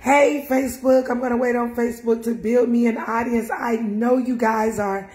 Hey, Facebook, I'm going to wait on Facebook to build me an audience. I know you guys are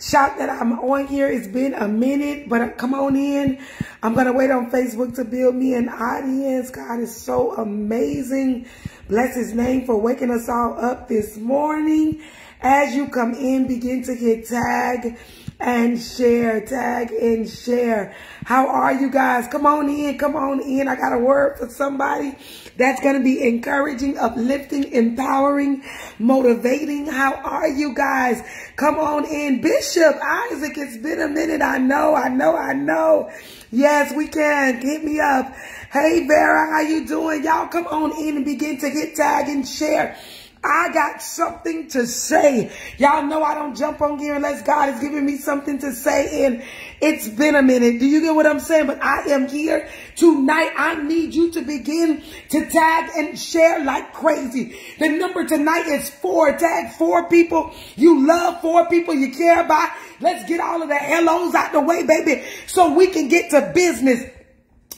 shocked that I'm on here. It's been a minute, but come on in. I'm going to wait on Facebook to build me an audience. God is so amazing. Bless his name for waking us all up this morning. As you come in, begin to hit tag and share, tag and share. How are you guys? Come on in, come on in. I got a word for somebody that's going to be encouraging, uplifting, empowering, motivating. How are you guys? Come on in. Bishop Isaac, it's been a minute. I know, I know, I know. Yes, we can. Hit me up. Hey, Vera, how you doing? Y'all come on in and begin to hit tag and share. I got something to say. Y'all know I don't jump on here unless God is giving me something to say. And it's been a minute. Do you get what I'm saying? But I am here tonight. I need you to begin to tag and share like crazy. The number tonight is four. Tag four people you love, four people you care about. Let's get all of the hellos out the way, baby, so we can get to business.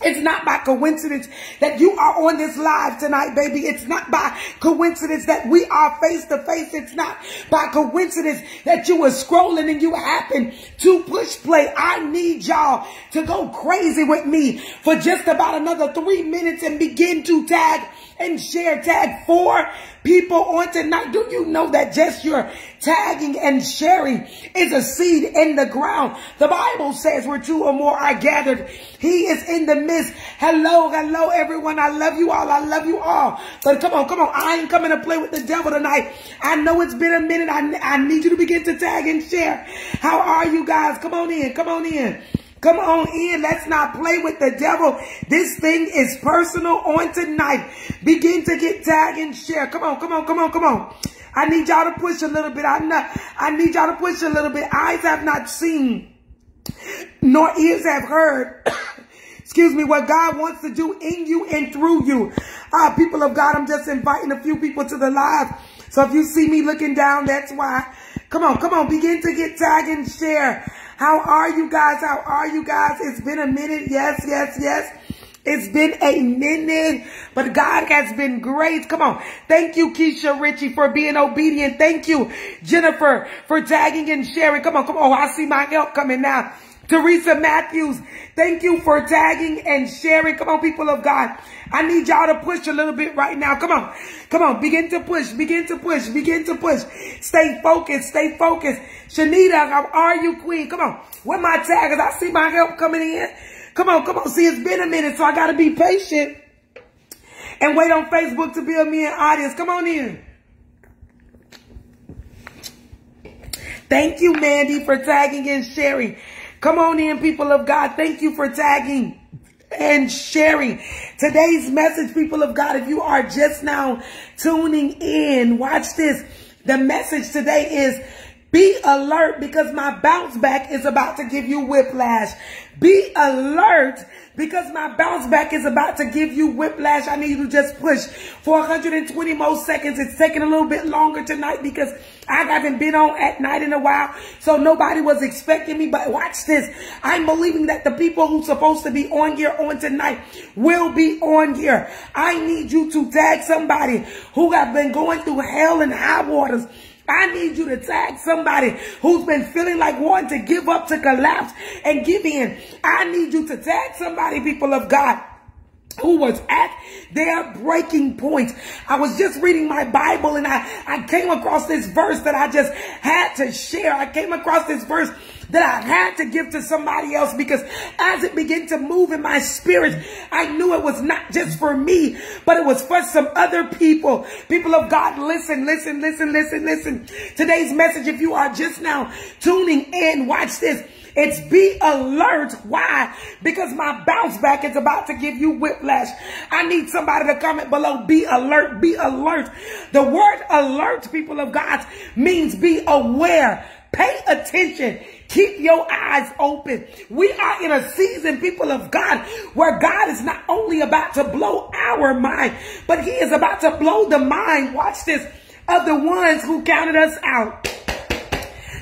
It's not by coincidence that you are on this live tonight, baby. It's not by coincidence that we are face to face. It's not by coincidence that you were scrolling and you happen to push play. I need y'all to go crazy with me for just about another three minutes and begin to tag and share tag four people on tonight. Do you know that just your tagging and sharing is a seed in the ground? The Bible says where two or more are gathered, he is in the Hello, hello, everyone. I love you all. I love you all. But come on, come on. I ain't coming to play with the devil tonight. I know it's been a minute. I, I need you to begin to tag and share. How are you guys? Come on in. Come on in. Come on in. Let's not play with the devil. This thing is personal on tonight. Begin to get tag and share. Come on, come on, come on, come on. I need y'all to push a little bit. I, not, I need y'all to push a little bit. Eyes have not seen, nor ears have heard. Excuse me, what God wants to do in you and through you. Uh, people of God, I'm just inviting a few people to the live. So if you see me looking down, that's why. Come on, come on, begin to get tag and share. How are you guys? How are you guys? It's been a minute. Yes, yes, yes. It's been a minute, but God has been great. Come on. Thank you, Keisha Ritchie, for being obedient. Thank you, Jennifer, for tagging and sharing. Come on, come on. Oh, I see my help coming now. Teresa Matthews, thank you for tagging and sharing. Come on, people of God. I need y'all to push a little bit right now. Come on. Come on. Begin to push. Begin to push. Begin to push. Stay focused. Stay focused. Shanita, how are you, queen? Come on. Where my taggers? I see my help coming in. Come on. Come on. See, it's been a minute, so I got to be patient and wait on Facebook to build me an audience. Come on in. Thank you, Mandy, for tagging and sharing. Come on in, people of God. Thank you for tagging and sharing today's message, people of God. If you are just now tuning in, watch this. The message today is be alert because my bounce back is about to give you whiplash. Be alert because my bounce back is about to give you whiplash. I need you to just push for 120 more seconds. It's taking a little bit longer tonight because I haven't been on at night in a while. So nobody was expecting me. But watch this. I'm believing that the people who's supposed to be on here on tonight will be on here. I need you to tag somebody who have been going through hell and high waters I need you to tag somebody who's been feeling like wanting to give up, to collapse, and give in. I need you to tag somebody, people of God, who was at their breaking point. I was just reading my Bible and I, I came across this verse that I just had to share. I came across this verse that I had to give to somebody else because as it began to move in my spirit, I knew it was not just for me, but it was for some other people. People of God, listen, listen, listen, listen, listen. Today's message, if you are just now tuning in, watch this. It's be alert. Why? Because my bounce back is about to give you whiplash. I need somebody to comment below. Be alert. Be alert. The word alert, people of God, means be aware. Pay attention. Keep your eyes open. We are in a season, people of God, where God is not only about to blow our mind, but he is about to blow the mind, watch this, of the ones who counted us out.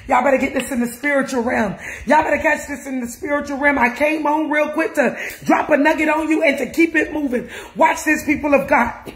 Y'all better get this in the spiritual realm. Y'all better catch this in the spiritual realm. I came on real quick to drop a nugget on you and to keep it moving. Watch this, people of God.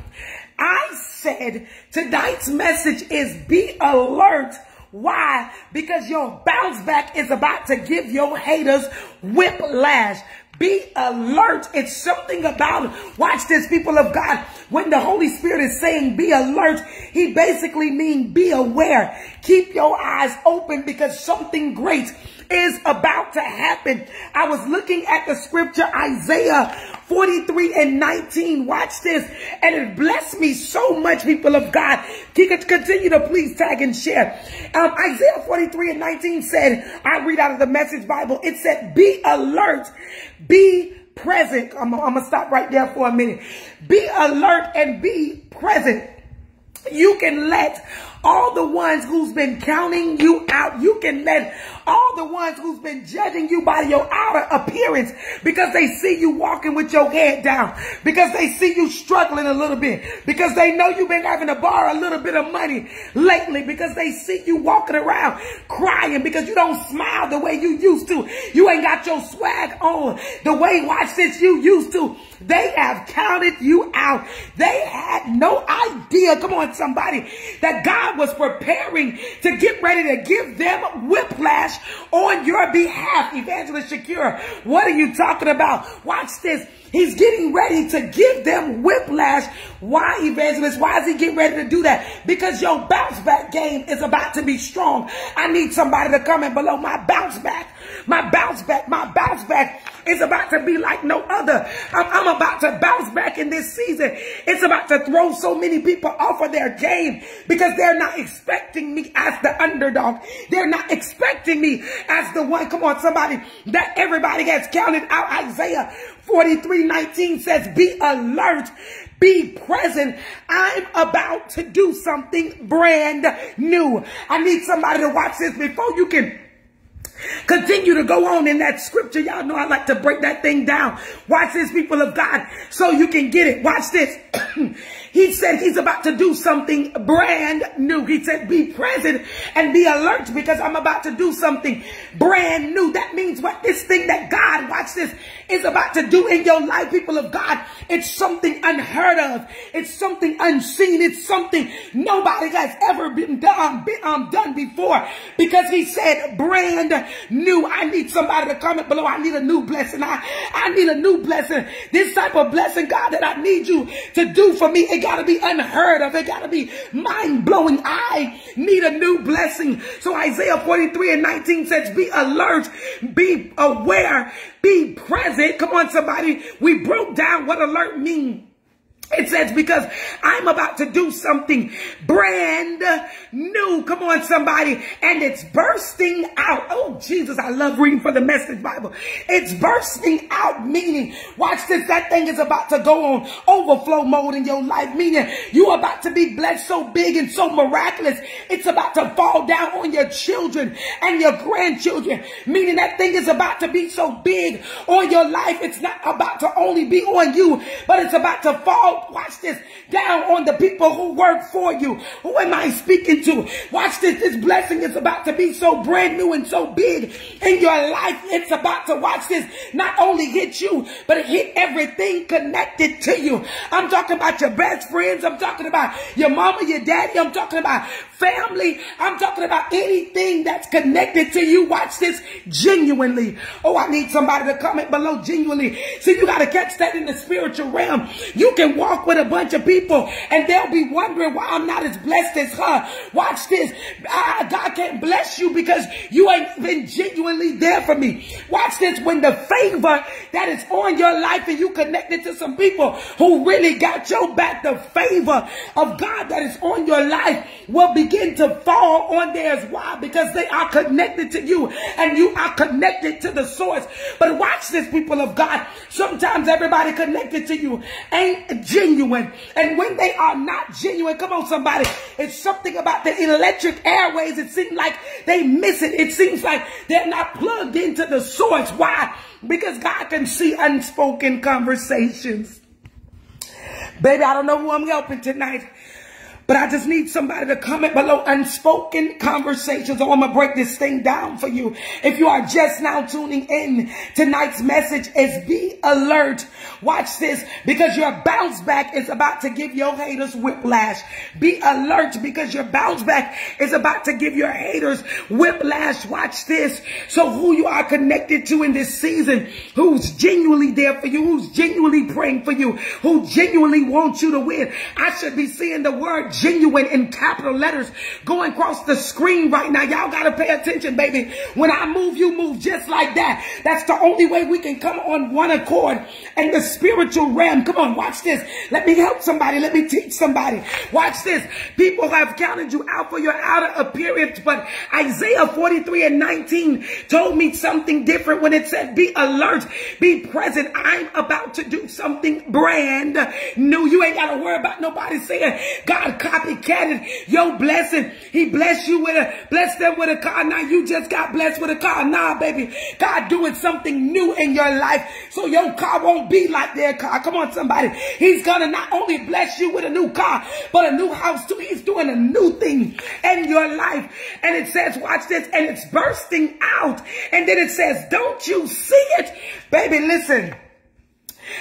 I said tonight's message is be alert. Why? Because your bounce back is about to give your haters whiplash. Be alert. It's something about, watch this, people of God. When the Holy Spirit is saying be alert, he basically means be aware. Keep your eyes open because something great is about to happen. I was looking at the scripture, Isaiah 43 and 19. Watch this. And it blessed me so much, people of God. Continue to please tag and share. Um, Isaiah 43 and 19 said, I read out of the message Bible. It said, be alert, be present. I'm, I'm going to stop right there for a minute. Be alert and be present. You can let all the ones who's been counting you out. You can let all the ones who's been judging you by your outer appearance because they see you walking with your head down, because they see you struggling a little bit, because they know you've been having to borrow a little bit of money lately, because they see you walking around crying because you don't smile the way you used to. You ain't got your swag on the way, watch this, you used to. They have counted you out. They had no idea, come on somebody, that God was preparing to get ready to give them whiplash on your behalf. Evangelist Shakira, what are you talking about? Watch this. He's getting ready to give them whiplash. Why, evangelist? Why is he getting ready to do that? Because your bounce back game is about to be strong. I need somebody to comment below my bounce back. My bounce back, my bounce back is about to be like no other. I'm, I'm, about to bounce back in this season. It's about to throw so many people off of their game because they're not expecting me as the underdog. They're not expecting me as the one, come on, somebody, that everybody has counted out. Isaiah 43, 19 says, be alert be present. I'm about to do something brand new. I need somebody to watch this before you can Continue to go on in that scripture. Y'all know I like to break that thing down. Watch this, people of God, so you can get it. Watch this. he said he's about to do something brand new. He said, be present and be alert because I'm about to do something brand new. That means what this thing that God, watch this, is about to do in your life, people of God. It's something unheard of. It's something unseen. It's something nobody has ever been done, been, um, done before because he said brand new. I need somebody to comment below. I need a new blessing. I, I need a new blessing. This type of blessing, God, that I need you to do for me. Got to be unheard of. It got to be mind blowing. I need a new blessing. So Isaiah 43 and 19 says, be alert, be aware, be present. Come on, somebody. We broke down what alert means. It says, because I'm about to do something brand new. Come on, somebody. And it's bursting out. Oh, Jesus, I love reading for the message Bible. It's bursting out, meaning, watch this, that thing is about to go on overflow mode in your life, meaning you're about to be blessed so big and so miraculous. It's about to fall down on your children and your grandchildren, meaning that thing is about to be so big on your life. It's not about to only be on you, but it's about to fall watch this, down on the people who work for you. Who am I speaking to? Watch this. This blessing is about to be so brand new and so big in your life. It's about to, watch this, not only hit you, but it hit everything connected to you. I'm talking about your best friends. I'm talking about your mama, your daddy. I'm talking about family. I'm talking about anything that's connected to you. Watch this genuinely. Oh, I need somebody to comment below genuinely. See, you got to catch that in the spiritual realm. You can walk with a bunch of people and they'll be wondering why I'm not as blessed as her. Watch this. Ah, God can't bless you because you ain't been genuinely there for me. Watch this. When the favor that is on your life and you connected to some people who really got your back, the favor of God that is on your life will begin to fall on theirs. Why? Because they are connected to you and you are connected to the source. But watch this, people of God. Sometimes everybody connected to you ain't genuine. And when they are not genuine, come on, somebody, it's something about the electric airways. It seems like they miss it. It seems like they're not plugged into the source. Why? Because God can see unspoken conversations. Baby, I don't know who I'm helping tonight. But I just need somebody to comment below unspoken conversations. Oh, I'm going to break this thing down for you. If you are just now tuning in, tonight's message is be alert. Watch this because your bounce back is about to give your haters whiplash. Be alert because your bounce back is about to give your haters whiplash. Watch this. So who you are connected to in this season, who's genuinely there for you, who's genuinely praying for you, who genuinely wants you to win. I should be seeing the word genuine in capital letters going across the screen right now. Y'all got to pay attention, baby. When I move, you move just like that. That's the only way we can come on one accord and the spiritual realm. Come on, watch this. Let me help somebody. Let me teach somebody. Watch this. People have counted you out for your outer appearance, but Isaiah 43 and 19 told me something different when it said, be alert, be present. I'm about to do something brand new. You ain't got to worry about nobody saying, God copycatted your blessing. He blessed you with a, blessed them with a car. Now you just got blessed with a car. Nah, baby. God doing something new in your life. So your car won't be like their car. Come on, somebody. He's to not only bless you with a new car, but a new house too. He's doing a new thing in your life. And it says, watch this, and it's bursting out. And then it says, don't you see it? Baby, listen.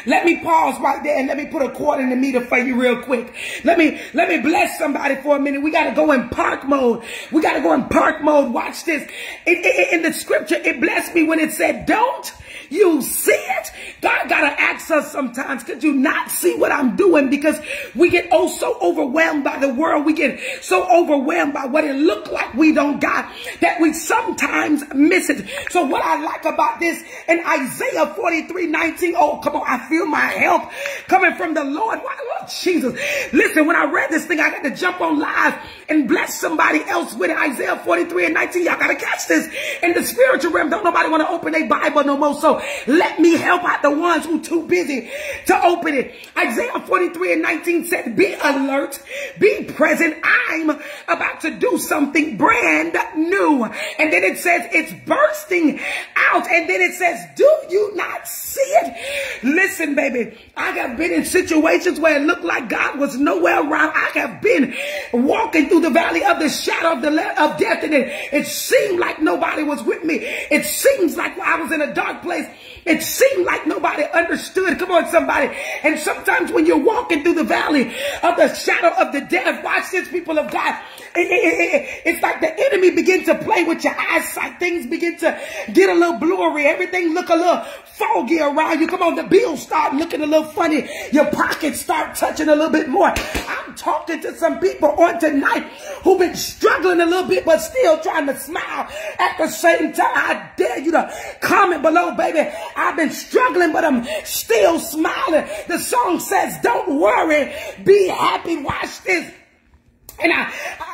Let me pause right there and let me put a quarter in the meter for you real quick. Let me, let me bless somebody for a minute. We got to go in park mode. We got to go in park mode. Watch this. It, it, in the scripture, it blessed me when it said, don't you see it? God got to ask us sometimes, could you not see what I'm doing? Because we get oh so overwhelmed by the world. We get so overwhelmed by what it look like we don't got that we sometimes miss it. So what I like about this in Isaiah 43, 19, oh, come on, I feel my help coming from the Lord. Why, Lord Jesus. Listen, when I read this thing, I got to jump on live and bless somebody else with it. Isaiah 43 and 19. Y'all got to catch this in the spiritual realm. Don't nobody want to open a Bible no more. So let me help out the ones who too busy to open it. Isaiah 43 and 19 said, be alert, be present. I'm about to do something brand new. And then it says it's bursting out. And then it says, do you not see it? Listen, baby, I have been in situations where it looked like God was nowhere around. I have been walking through the valley of the shadow of the of death and it, it seemed like nobody was with me. It seems like I was in a dark place. It seemed like nobody understood. Come on, somebody. And sometimes when you're walking through the valley of the shadow of the death, watch this, people of God. It, it, it, it's like the enemy begins to play with your eyesight. Things begin to get a little blurry. Everything look a little foggy around you. Come on, the start looking a little funny. Your pockets start touching a little bit more. I'm talking to some people on tonight who've been struggling a little bit, but still trying to smile at the same time. I dare you to comment below, baby. I've been struggling, but I'm still smiling. The song says, don't worry, be happy. Watch this. And I,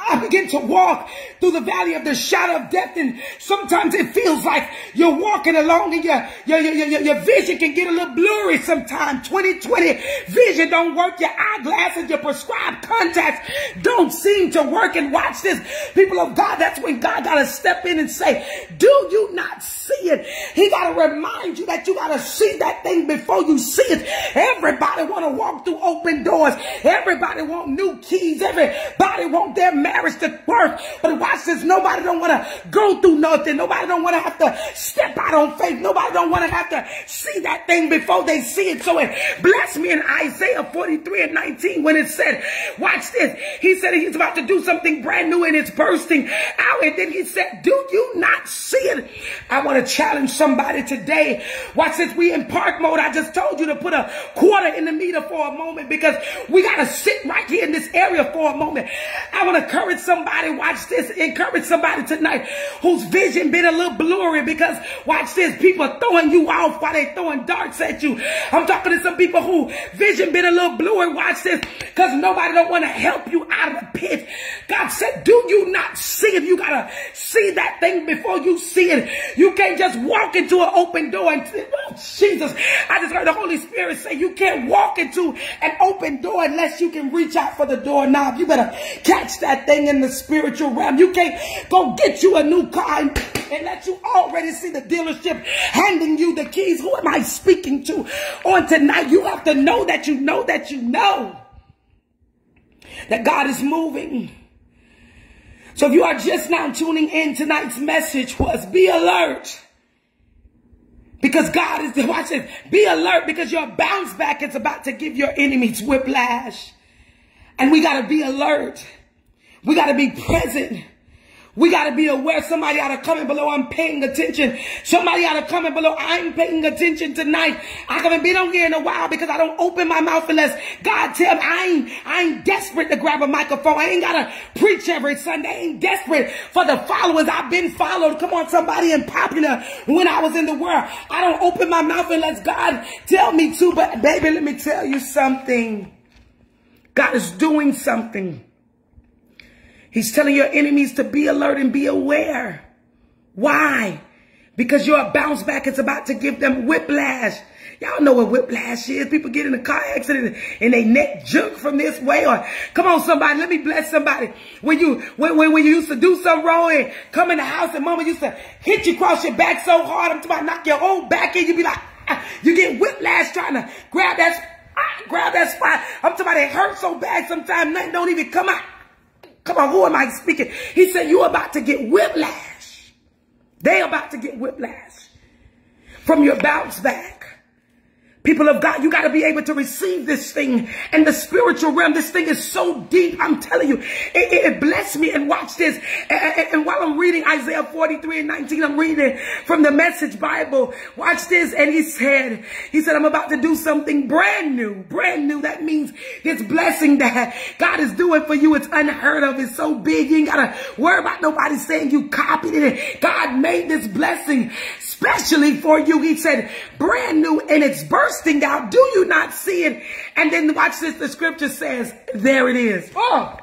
I begin to walk through the valley of the shadow of death. And sometimes it feels like you're walking along and your, your, your, your, your vision can get a little blurry sometimes. 2020 vision don't work. Your eyeglasses, your prescribed contacts don't seem to work. And watch this. People of God, that's when God got to step in and say, do you not see it? He got to remind you that you got to see that thing before you see it. Everybody want to walk through open doors. Everybody want new keys. Everybody want their marriage to work. But watch this. Nobody don't want to go through nothing. Nobody don't want to have to step out on faith. Nobody don't want to have to see that thing before they see it. So it bless me in Isaiah 43 and 19 when it said, watch this. He said he's about to do something brand new and it's bursting out. And then he said, do you not see it? I want to challenge somebody today. Watch this. We in park mode. I just told you to put a quarter in the meter for a moment because we got to sit right here in this area for a moment. I want to encourage somebody. Watch this encourage somebody tonight whose vision been a little blurry because watch this, people throwing you off while they throwing darts at you. I'm talking to some people who vision been a little blurry. Watch this, because nobody don't want to help you out of the pit. God said, do you not see it? You gotta see that thing before you see it. You can't just walk into an open door and oh, Jesus. I just heard the Holy Spirit say you can't walk into an open door unless you can reach out for the doorknob. You better catch that thing in the spiritual realm. You can't go get you a new car and, and let you already see the dealership handing you the keys. Who am I speaking to on tonight? You have to know that you know that you know that God is moving. So if you are just now tuning in, tonight's message was be alert. Because God is, watch this, be alert because your bounce back is about to give your enemies whiplash. And we got to be alert. We got to be present. We got to be aware somebody ought to comment below. I'm paying attention. Somebody ought to comment below. I'm paying attention tonight. I haven't been on here in a while because I don't open my mouth unless God tell me I ain't, I ain't desperate to grab a microphone. I ain't got to preach every Sunday. I ain't desperate for the followers. I've been followed. Come on, somebody in popular when I was in the world. I don't open my mouth unless God tell me to. But baby, let me tell you something. God is doing something. He's telling your enemies to be alert and be aware. Why? Because your bounce back is about to give them whiplash. Y'all know what whiplash is. People get in a car accident and they neck jerk from this way. Or come on, somebody, let me bless somebody. When you when, when, when you used to do something wrong and come in the house and mama used to hit you across your back so hard, I'm talking about knock your whole back in, you be like, ah, you get whiplash trying to grab that ah, grab that spot. I'm talking about it hurts so bad sometimes nothing don't even come out. Come on, who am I speaking? He said, you about to get whiplash. They about to get whiplash from your bounce back. People of God, you got to be able to receive this thing in the spiritual realm. This thing is so deep. I'm telling you, it, it, it blessed me. And watch this. And, and, while I'm reading Isaiah 43 and 19, I'm reading from the Message Bible. Watch this. And he said, he said, I'm about to do something brand new, brand new. That means this blessing that God is doing for you. It's unheard of. It's so big. You ain't got to worry about nobody saying you copied it. God made this blessing specially for you. He said, brand new and it's bursting out. Do you not see it? And then watch this. The scripture says, there it is. Oh.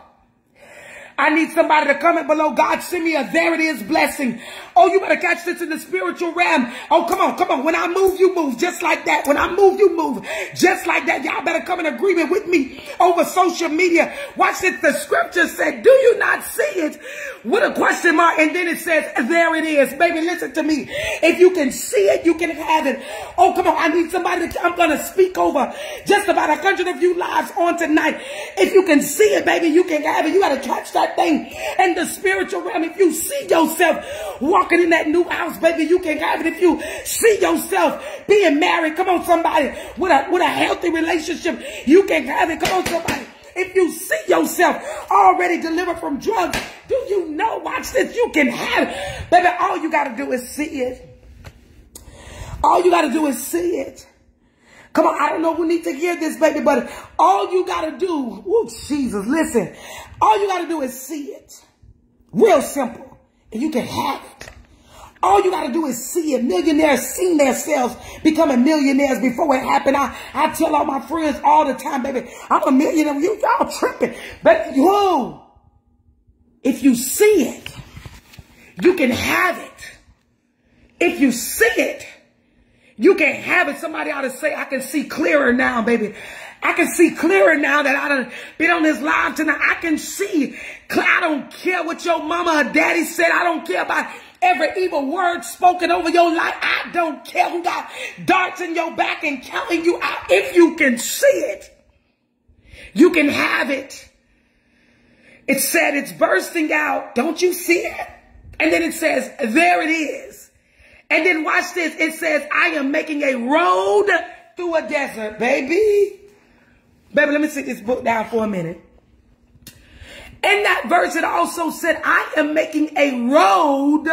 I need somebody to comment below. God, send me a there it is blessing. Oh, you better catch this in the spiritual realm. Oh, come on, come on. When I move, you move just like that. When I move, you move just like that. Y'all better come in agreement with me over social media. Watch this. The scripture said, do you not see it? With a question mark. And then it says, there it is. Baby, listen to me. If you can see it, you can have it. Oh, come on. I need somebody to, I'm going to speak over just about a hundred of you lives on tonight. If you can see it, baby, you can have it. You got to catch that thing in the spiritual realm. If you see yourself walking walking in that new house, baby, you can have it if you see yourself being married. Come on, somebody, with a, with a healthy relationship, you can have it. Come on, somebody. If you see yourself already delivered from drugs, do you know, watch this, you can have it. Baby, all you got to do is see it. All you got to do is see it. Come on, I don't know who needs to hear this, baby, but all you got to do, oh, Jesus, listen. All you got to do is see it. Real simple. And you can have it. All you got to do is see it. Millionaires seen themselves becoming millionaires before it happened. I, I tell all my friends all the time, baby, I'm a millionaire. You, y'all tripping. But whoa, if you see it, you can have it. If you see it, you can have it. Somebody ought to say, I can see clearer now, baby. I can see clearer now that I done been on this live tonight. I can see. I don't care what your mama or daddy said. I don't care about every evil word spoken over your life. I don't care who got darts in your back and counting you out. If you can see it, you can have it. It said it's bursting out. Don't you see it? And then it says, there it is. And then watch this. It says, I am making a road through a desert, baby. Baby, let me sit this book down for a minute. In that verse, it also said, I am making a road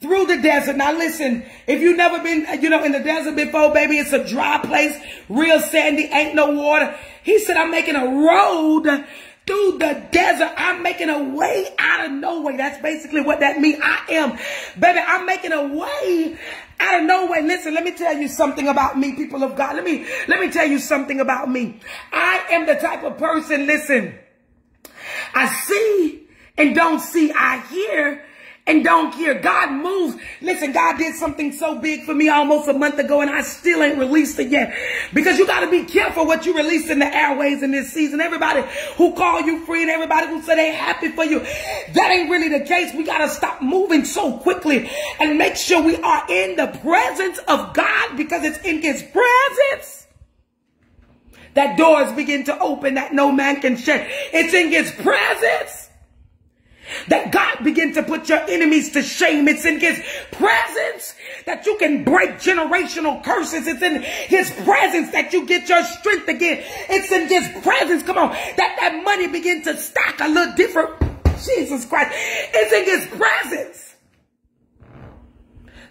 through the desert. Now listen, if you've never been, you know, in the desert before, baby, it's a dry place, real sandy, ain't no water. He said, I'm making a road through the desert. I'm making a way out of no way. That's basically what that means. I am, baby, I'm making a way out of no way. Listen, let me tell you something about me, people of God. Let me, let me tell you something about me. I am the type of person, listen, I see and don't see. I hear and don't hear. God moves. Listen, God did something so big for me almost a month ago and I still ain't released it yet. Because you got to be careful what you release in the airways in this season. Everybody who call you free and everybody who say they happy for you, that ain't really the case. We got to stop moving so quickly and make sure we are in the presence of God because it's in his presence that doors begin to open that no man can shut. It's in his presence that God begin to put your enemies to shame. It's in his presence that you can break generational curses. It's in his presence that you get your strength again. It's in his presence, come on, that that money begin to stack a little different. Jesus Christ. It's in his presence.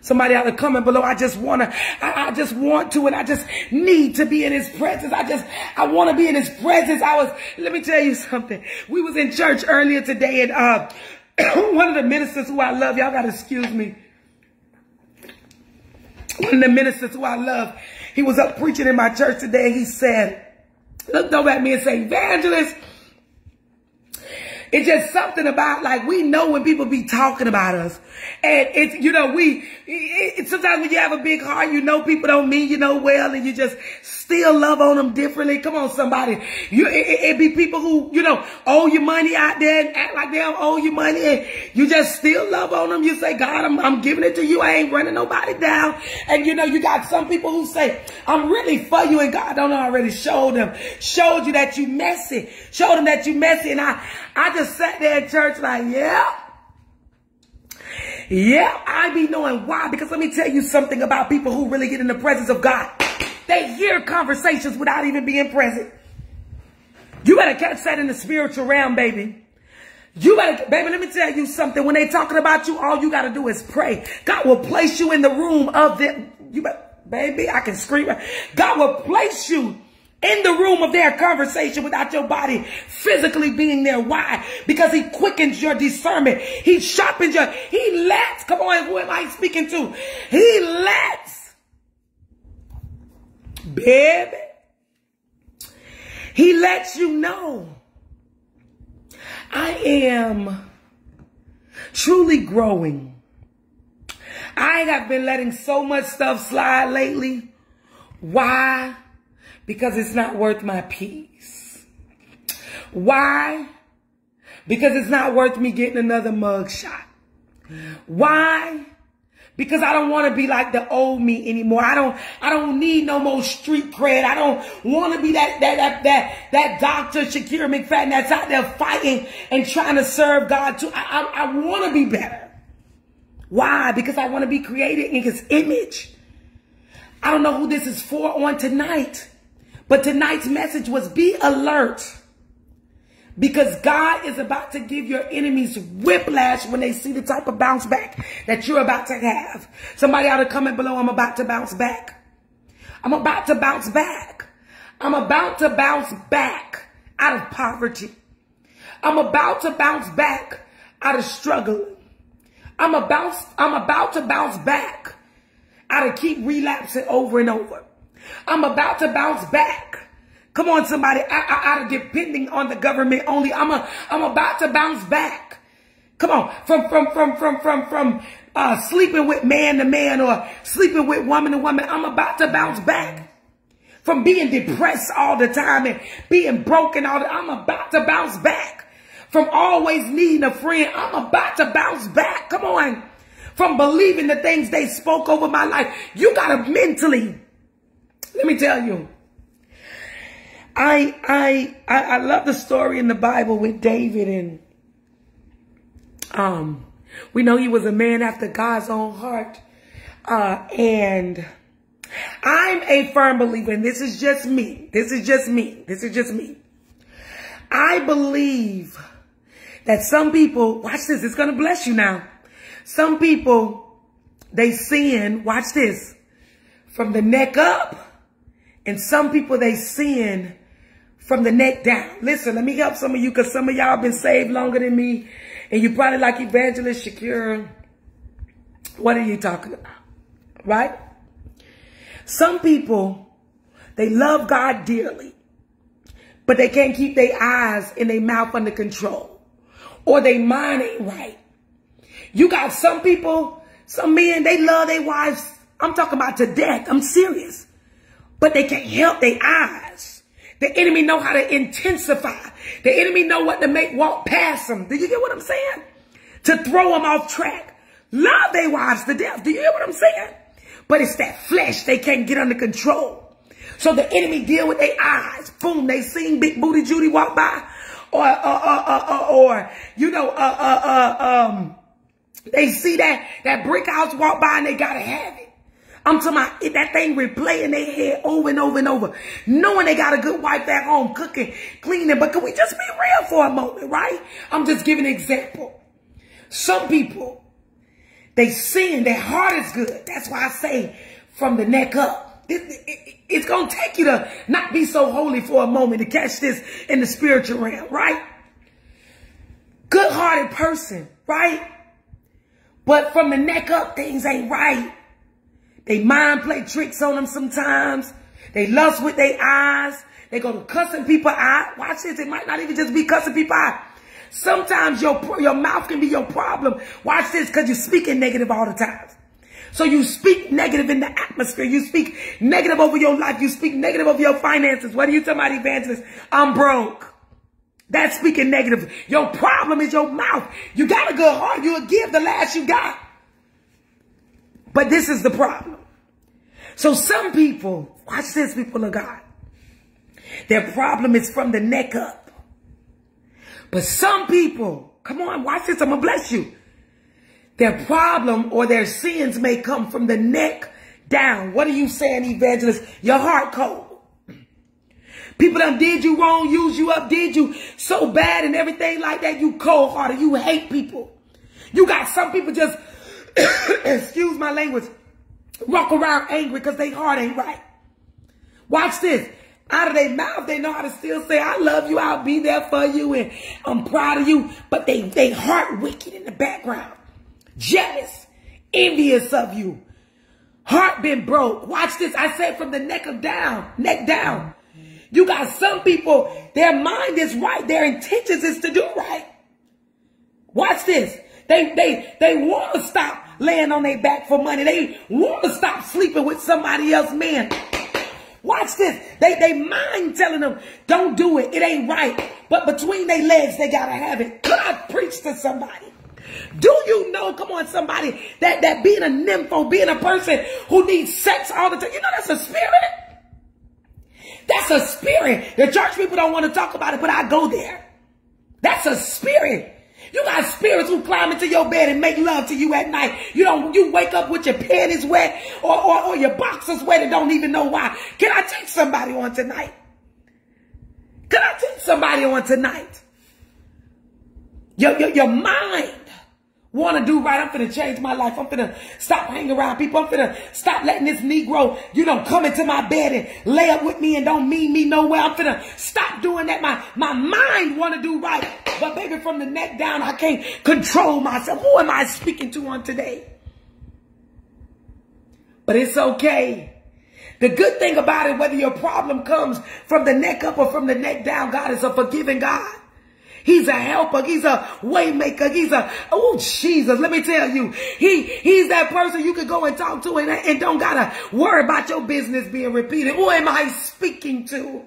Somebody out there comment below. I just want to, I, I, just want to, and I just need to be in his presence. I just, I want to be in his presence. I was, let me tell you something. We was in church earlier today and, uh, one of the ministers who I love, y'all got to excuse me. One of the ministers who I love, he was up preaching in my church today. He said, looked over at me and said, evangelist, it's just something about like we know when people be talking about us. And it's, you know, we, it, sometimes when you have a big heart, you know people don't mean you know well and you just still love on them differently. Come on, somebody. You, it, it, be people who, you know, owe you money out there and act like they don't owe you money and you just still love on them. You say, God, I'm, I'm giving it to you. I ain't running nobody down. And you know, you got some people who say, I'm really for you and God don't already show them, showed you that you messy, showed them that you messy. And I, I just sat there in church like, yeah. Yeah, I be knowing why. Because let me tell you something about people who really get in the presence of God. They hear conversations without even being present. You better catch that in the spiritual realm, baby. You better, baby, let me tell you something. When they talking about you, all you got to do is pray. God will place you in the room of them. You better, baby, I can scream. God will place you in the room of their conversation without your body physically being there. Why? Because he quickens your discernment. He sharpens your, he lets, come on, who am I speaking to? He lets, baby, he lets you know I am truly growing. I have been letting so much stuff slide lately. Why? Because it's not worth my peace. Why? Because it's not worth me getting another mug shot. Why? Because I don't want to be like the old me anymore. I don't, I don't need no more street cred. I don't want to be that, that, that, that, that Dr. Shakira McFadden that's out there fighting and trying to serve God too. I, I, I want to be better. Why? Because I want to be created in his image. I don't know who this is for on tonight. But tonight's message was be alert because God is about to give your enemies whiplash when they see the type of bounce back that you're about to have. Somebody ought to comment below, I'm about to bounce back. I'm about to bounce back. I'm about to bounce back out of poverty. I'm about to bounce back out of struggle. I'm about, I'm about to bounce back out of keep relapsing over and over. I'm about to bounce back. Come on, somebody. Out of depending on the government only. I'm a, I'm about to bounce back. Come on. From, from, from, from, from, from, uh, sleeping with man to man or sleeping with woman to woman. I'm about to bounce back. From being depressed all the time and being broken all the I'm about to bounce back. From always needing a friend. I'm about to bounce back. Come on. From believing the things they spoke over my life. You got to mentally let me tell you. I, I, I, I love the story in the Bible with David and, um, we know he was a man after God's own heart. Uh, and I'm a firm believer, and this is just me. This is just me. This is just me. I believe that some people, watch this, it's going to bless you now. Some people, they sin, watch this, from the neck up and some people, they sin from the neck down. Listen, let me help some of you because some of y'all been saved longer than me. And you probably like Evangelist Shakira. What are you talking about? Right? Some people, they love God dearly. But they can't keep their eyes and their mouth under control. Or their mind ain't right. You got some people, some men, they love their wives. I'm talking about to death. I'm serious but they can't help their eyes. The enemy know how to intensify. The enemy know what to make walk past them. Do you get what I'm saying? To throw them off track. Love their wives to death. Do you hear what I'm saying? But it's that flesh they can't get under control. So the enemy deal with their eyes. Boom, they seen Big Booty Judy walk by. Or, uh, uh, uh, uh or, you know, uh, uh, uh, um, they see that, that brick house walk by and they gotta have it. I'm talking about that thing replaying their head over and over and over. Knowing they got a good wife at home, cooking, cleaning. But can we just be real for a moment, right? I'm just giving an example. Some people, they sin, their heart is good. That's why I say from the neck up. It, it, it's going to take you to not be so holy for a moment to catch this in the spiritual realm, right? Good-hearted person, right? But from the neck up, things ain't right. They mind play tricks on them sometimes. They lust with their eyes. They go to cussing people out. Watch this. It might not even just be cussing people out. Sometimes your, your mouth can be your problem. Watch this because you're speaking negative all the time. So you speak negative in the atmosphere. You speak negative over your life. You speak negative over your finances. What are you talking about, evangelist? I'm broke. That's speaking negative. Your problem is your mouth. You got a good heart. You'll give the last you got. But this is the problem. So some people, watch this, people of God. Their problem is from the neck up. But some people, come on, watch this, I'm going to bless you. Their problem or their sins may come from the neck down. What are you saying, evangelist? Your heart cold. People done did you wrong, use you up, did you so bad and everything like that. You cold hearted. You hate people. You got some people just excuse my language, walk around angry because they heart ain't right. Watch this. Out of their mouth, they know how to still say, I love you, I'll be there for you, and I'm proud of you. But they, they heart wicked in the background. Jealous, envious of you. Heart been broke. Watch this. I said from the neck of down, neck down. You got some people, their mind is right. Their intentions is to do right. Watch this. They, they, they want to stop laying on their back for money. They want to stop sleeping with somebody else, man. Watch this. They, they mind telling them, don't do it. It ain't right. But between their legs, they got to have it. Could I preach to somebody? Do you know, come on, somebody, that, that being a nympho, being a person who needs sex all the time, you know that's a spirit? That's a spirit. The church people don't want to talk about it, but I go there. That's a spirit. You got spirits who climb into your bed and make love to you at night. You don't, you wake up with your panties wet or, or, or your boxers wet and don't even know why. Can I take somebody on tonight? Can I take somebody on tonight? Your, your, your mind want to do right. I'm to change my life. I'm going to stop hanging around people. I'm going to stop letting this Negro, you know, come into my bed and lay up with me and don't mean me nowhere. I'm going to stop doing that. My, my mind want to do right. But baby, from the neck down, I can't control myself. Who am I speaking to on today? But it's okay. The good thing about it, whether your problem comes from the neck up or from the neck down, God is a forgiving God. He's a helper. He's a waymaker. He's a, oh, Jesus, let me tell you. He, he's that person you can go and talk to and, and don't gotta worry about your business being repeated. Who am I speaking to?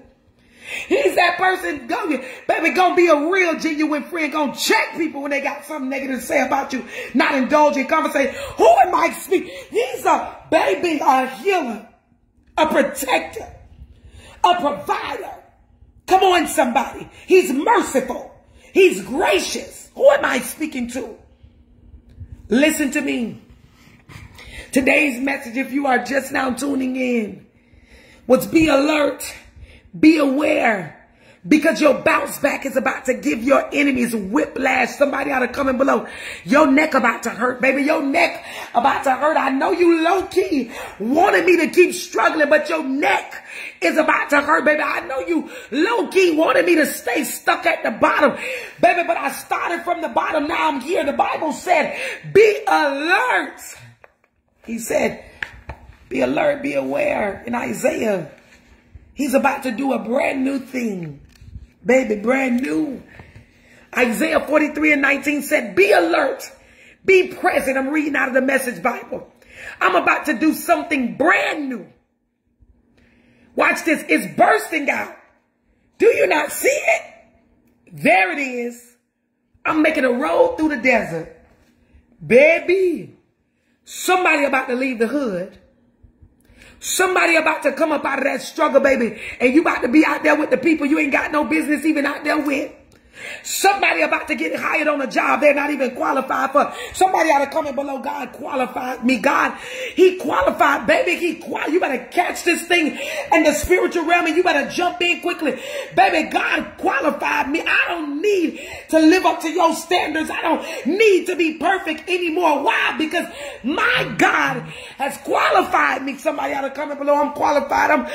He's that person, baby, gonna be a real genuine friend, gonna check people when they got something negative to say about you, not indulge in conversation. Who am I speaking? He's a baby, a healer, a protector, a provider. Come on, somebody. He's merciful. He's gracious. Who am I speaking to? Listen to me. Today's message, if you are just now tuning in, was be alert, be aware, because your bounce back is about to give your enemies whiplash. Somebody ought to come comment below. Your neck about to hurt, baby. Your neck about to hurt. I know you low key wanted me to keep struggling, but your neck is about to hurt, baby. I know you low key wanted me to stay stuck at the bottom, baby, but I started from the bottom. Now I'm here. The Bible said, be alert. He said, be alert, be aware in Isaiah. He's about to do a brand new thing. Baby, brand new. Isaiah 43 and 19 said, be alert, be present. I'm reading out of the message Bible. I'm about to do something brand new. Watch this. It's bursting out. Do you not see it? There it is. I'm making a road through the desert. Baby, somebody about to leave the hood Somebody about to come up out of that struggle, baby. And you about to be out there with the people you ain't got no business even out there with. Somebody about to get hired on a job they're not even qualified for. Somebody ought to comment below. God qualified me. God, He qualified, baby. He qualified. You better catch this thing in the spiritual realm and you better jump in quickly. Baby, God qualified me. I don't need to live up to your standards. I don't need to be perfect anymore. Why? Because my God has qualified me. Somebody ought to comment below. I'm qualified. I'm,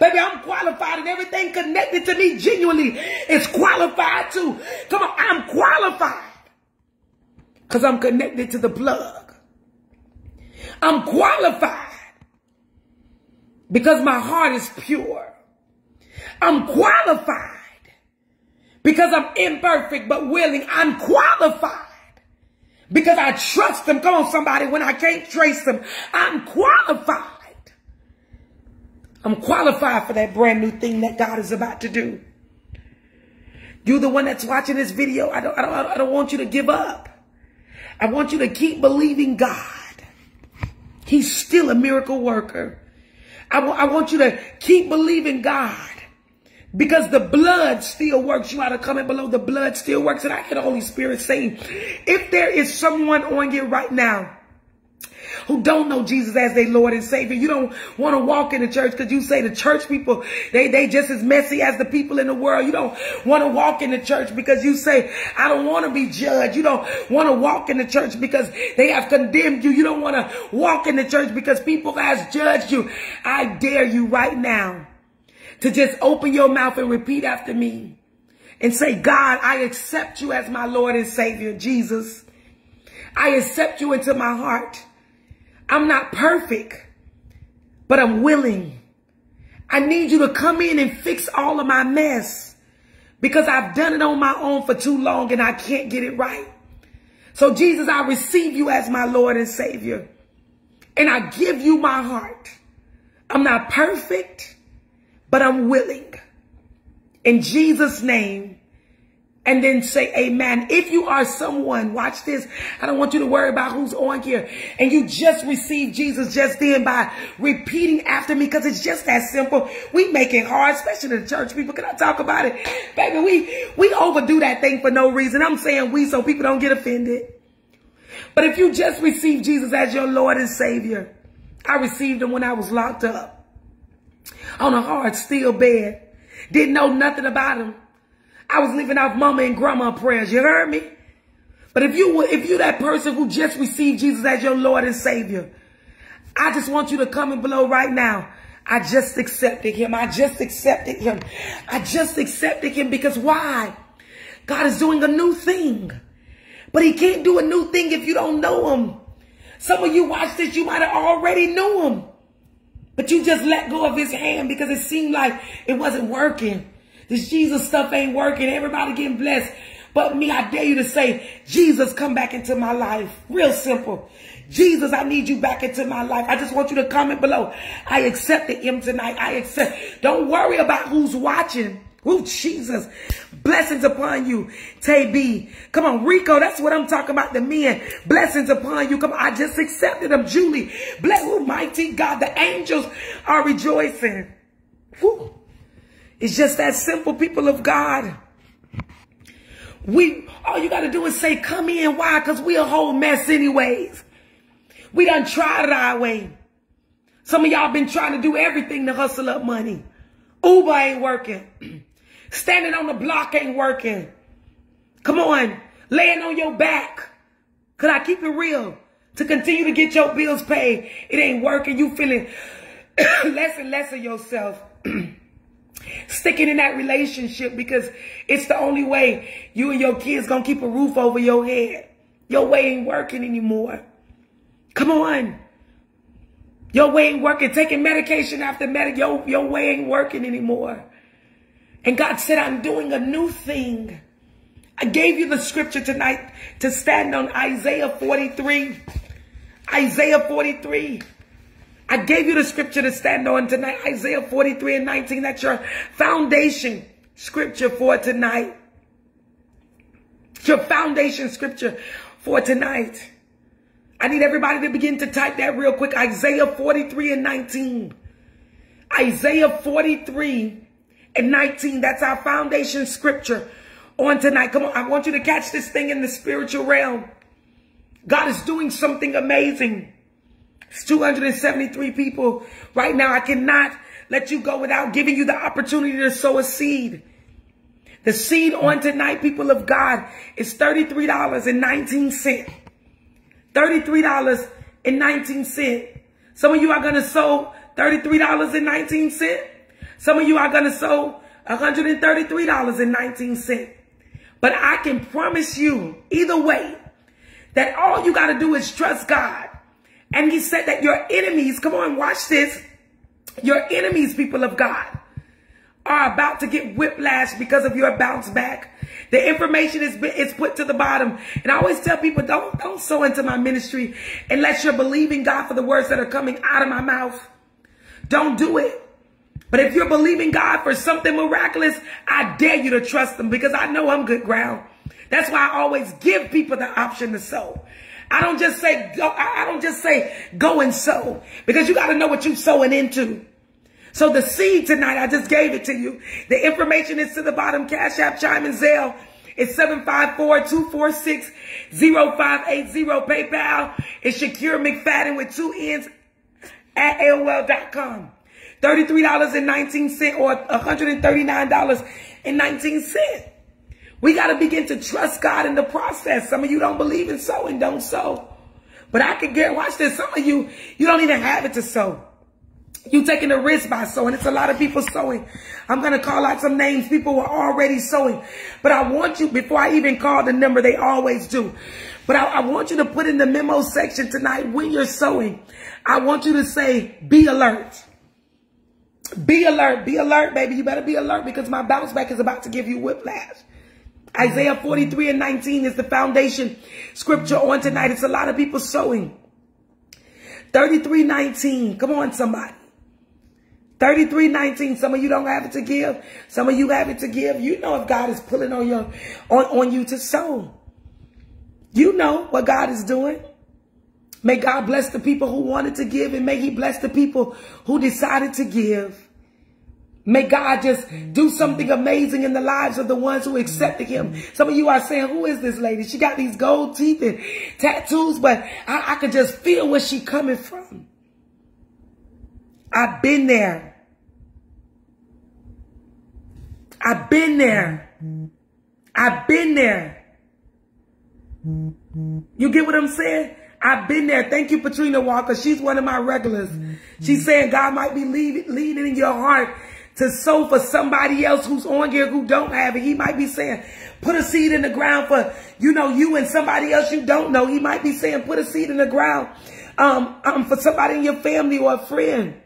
baby, I'm qualified and everything connected to me genuinely is qualified too. Come on, I'm qualified. Because I'm connected to the plug. I'm qualified. Because my heart is pure. I'm qualified. Because I'm imperfect but willing. I'm qualified. Because I trust them. Come on, somebody, when I can't trace them. I'm qualified. I'm qualified for that brand new thing that God is about to do. You the one that's watching this video. I don't, I don't, I don't want you to give up. I want you to keep believing God. He's still a miracle worker. I, I want you to keep believing God because the blood still works. You ought to comment below. The blood still works. And I hear the Holy Spirit saying, if there is someone on here right now who don't know Jesus as their Lord and Savior. You don't want to walk in the church because you say the church people, they, they just as messy as the people in the world. You don't want to walk in the church because you say, I don't want to be judged. You don't want to walk in the church because they have condemned you. You don't want to walk in the church because people has judged you. I dare you right now to just open your mouth and repeat after me and say, God, I accept you as my Lord and Savior, Jesus. I accept you into my heart. I'm not perfect, but I'm willing. I need you to come in and fix all of my mess because I've done it on my own for too long and I can't get it right. So Jesus, I receive you as my Lord and Savior and I give you my heart. I'm not perfect, but I'm willing. In Jesus' name, and then say amen. If you are someone, watch this. I don't want you to worry about who's on here. And you just received Jesus just then by repeating after me because it's just that simple. We make it hard, especially the church people. Can I talk about it? Baby, we, we overdo that thing for no reason. I'm saying we so people don't get offended. But if you just received Jesus as your Lord and Savior, I received him when I was locked up on a hard steel bed. Didn't know nothing about him. I was living off mama and grandma prayers. You heard me? But if you were, if you that person who just received Jesus as your Lord and Savior, I just want you to come in below right now. I just accepted him. I just accepted him. I just accepted him because why? God is doing a new thing. But he can't do a new thing if you don't know him. Some of you watch this, you might have already knew him. But you just let go of his hand because it seemed like it wasn't working. This Jesus stuff ain't working. Everybody getting blessed. But me, I dare you to say, Jesus, come back into my life. Real simple. Jesus, I need you back into my life. I just want you to comment below. I accepted him tonight. I accept. Don't worry about who's watching. Oh, Jesus. Blessings upon you. Tay B. Come on, Rico. That's what I'm talking about. The men. Blessings upon you. Come on. I just accepted them. Julie. Bless. Oh, mighty God. The angels are rejoicing. Whew. It's just that simple, people of God. We, all you got to do is say, come in. Why? Because we a whole mess anyways. We done tried it our way. Some of y'all been trying to do everything to hustle up money. Uber ain't working. Standing on the block ain't working. Come on. Laying on your back. Could I keep it real? To continue to get your bills paid. It ain't working. You feeling less and less of yourself. Sticking in that relationship because it's the only way you and your kids gonna keep a roof over your head. Your way ain't working anymore. Come on. Your way ain't working. Taking medication after medication. Your, your way ain't working anymore. And God said, I'm doing a new thing. I gave you the scripture tonight to stand on Isaiah 43. Isaiah 43. I gave you the scripture to stand on tonight, Isaiah 43 and 19. That's your foundation scripture for tonight. Your foundation scripture for tonight. I need everybody to begin to type that real quick. Isaiah 43 and 19. Isaiah 43 and 19. That's our foundation scripture on tonight. Come on, I want you to catch this thing in the spiritual realm. God is doing something amazing. It's 273 people right now. I cannot let you go without giving you the opportunity to sow a seed. The seed on tonight, people of God, is $33.19. $33.19. Some of you are going to sow $33.19. Some of you are going to sow $133.19. But I can promise you, either way, that all you got to do is trust God. And he said that your enemies, come on, watch this. Your enemies, people of God, are about to get whiplash because of your bounce back. The information is, is put to the bottom. And I always tell people, don't, don't sow into my ministry unless you're believing God for the words that are coming out of my mouth. Don't do it. But if you're believing God for something miraculous, I dare you to trust them because I know I'm good ground. That's why I always give people the option to sow. I don't just say go, I don't just say go and sow because you got to know what you're sowing into. So the seed tonight, I just gave it to you. The information is to the bottom. Cash App, Chime, and Zelle. It's 754-246-0580. PayPal is Shakira McFadden with two N's at AOL.com. $33.19 or $139.19. We got to begin to trust God in the process. Some of you don't believe in sowing, don't sow. But I can get, watch this. Some of you, you don't even have it to sow. You taking a risk by sowing. It's a lot of people sowing. I'm going to call out some names. People were already sowing. But I want you, before I even call the number, they always do. But I, I want you to put in the memo section tonight when you're sowing. I want you to say, be alert. Be alert. Be alert, baby. You better be alert because my bounce back is about to give you whiplash. Isaiah 43 and 19 is the foundation scripture on tonight. It's a lot of people sowing. 33 19. Come on, somebody. 3319. Some of you don't have it to give. Some of you have it to give. You know if God is pulling on your on, on you to sow. You know what God is doing. May God bless the people who wanted to give and may he bless the people who decided to give. May God just do something amazing in the lives of the ones who accepted him. Some of you are saying, who is this lady? She got these gold teeth and tattoos, but I, I could just feel where she coming from. I've been there. I've been there. I've been there. You get what I'm saying? I've been there. Thank you, Patrina Walker. She's one of my regulars. She's saying God might be leading in your heart to sow for somebody else who's on here who don't have it. He might be saying, put a seed in the ground for, you know, you and somebody else you don't know. He might be saying, put a seed in the ground um, um, for somebody in your family or a friend.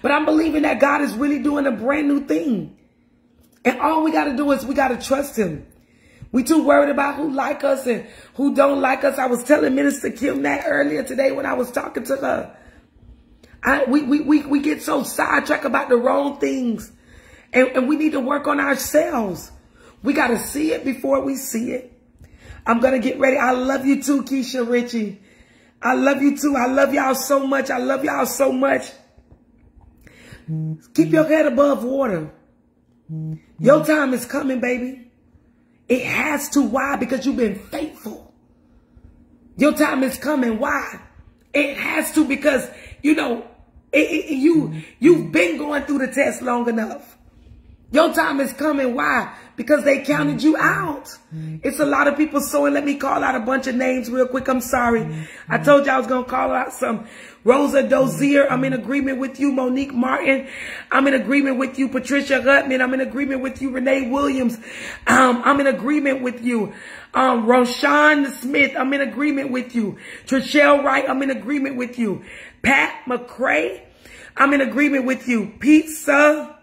But I'm believing that God is really doing a brand new thing. And all we got to do is we got to trust him. We too worried about who like us and who don't like us. I was telling Minister Kim that earlier today when I was talking to her. I, we, we, we, we get so sidetracked about the wrong things. And, and we need to work on ourselves. We got to see it before we see it. I'm going to get ready. I love you too, Keisha Ritchie. I love you too. I love y'all so much. I love y'all so much. Keep your head above water. Your time is coming, baby. It has to. Why? Because you've been faithful. Your time is coming. Why? It has to because, you know, it, it, you, you've been going through the test long enough. Your time is coming. Why? Because they counted you out. It's a lot of people sowing. Let me call out a bunch of names real quick. I'm sorry. I told you I was going to call out some Rosa Dozier, I'm in agreement with you. Monique Martin, I'm in agreement with you. Patricia Gutman, I'm in agreement with you. Renee Williams, um, I'm in agreement with you. Um, Roshan Smith, I'm in agreement with you. Trishelle Wright, I'm in agreement with you. Pat McCray, I'm in agreement with you. Pizza,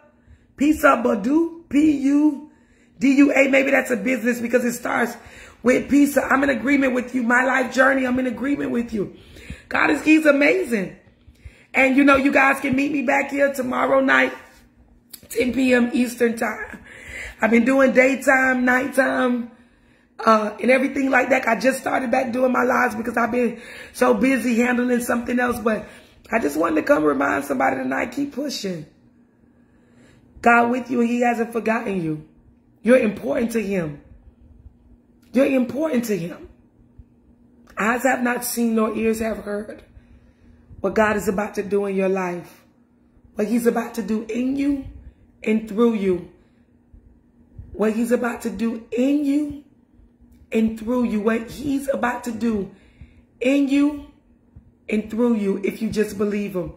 Pizza Badu, P-U-D-U-A, maybe that's a business because it starts with pizza. I'm in agreement with you. My life journey, I'm in agreement with you. God is, he's amazing. And you know, you guys can meet me back here tomorrow night, 10 p.m. Eastern time. I've been doing daytime, nighttime, uh, and everything like that. I just started back doing my lives because I've been so busy handling something else. But I just wanted to come remind somebody tonight, keep pushing. God with you, he hasn't forgotten you. You're important to him. You're important to him. Eyes have not seen nor ears have heard what God is about to do in your life. What he's about to do in you and through you. What he's about to do in you and through you. What he's about to do in you and through you if you just believe him.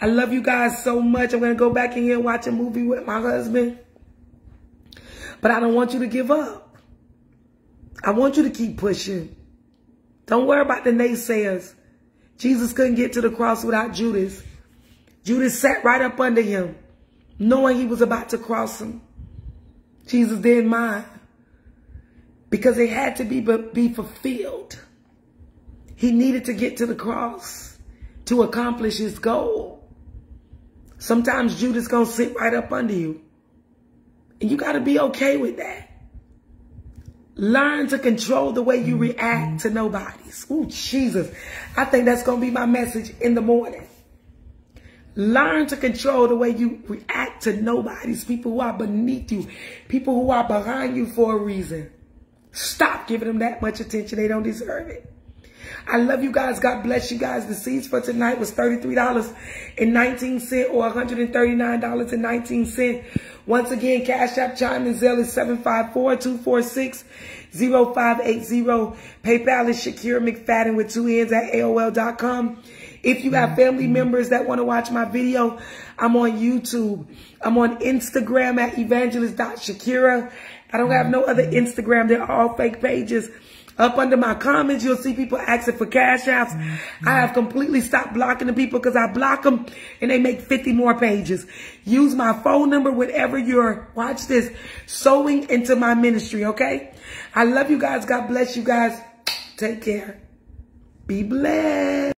I love you guys so much. I'm going to go back in here and watch a movie with my husband. But I don't want you to give up. I want you to keep pushing. Don't worry about the naysayers. Jesus couldn't get to the cross without Judas. Judas sat right up under him, knowing he was about to cross him. Jesus didn't mind because it had to be, be fulfilled. He needed to get to the cross to accomplish his goal. Sometimes Judas going to sit right up under you. And you got to be okay with that. Learn to control the way you mm-hmm. react to nobodies. Oh, Jesus. I think that's going to be my message in the morning. Learn to control the way you react to nobodies, people who are beneath you, people who are behind you for a reason. Stop giving them that much attention. They don't deserve it. I love you guys. God bless you guys. The seeds for tonight was $33.19 or $139.19. Once again, Cash App, Chime, and Zelle is 754-246-0580. PayPal is Shakira McFadden with two ends at AOL.com. If you have family mm-hmm. members that want to watch my video, I'm on YouTube. I'm on Instagram at evangelist.shakira. I don't have mm-hmm. no other Instagram. They're all fake pages. Up under my comments, you'll see people asking for cash apps. I have completely stopped blocking the people because I block them and they make 50 more pages. Use my phone number whenever you're, watch this, sowing into my ministry, okay? I love you guys. God bless you guys. Take care. Be blessed.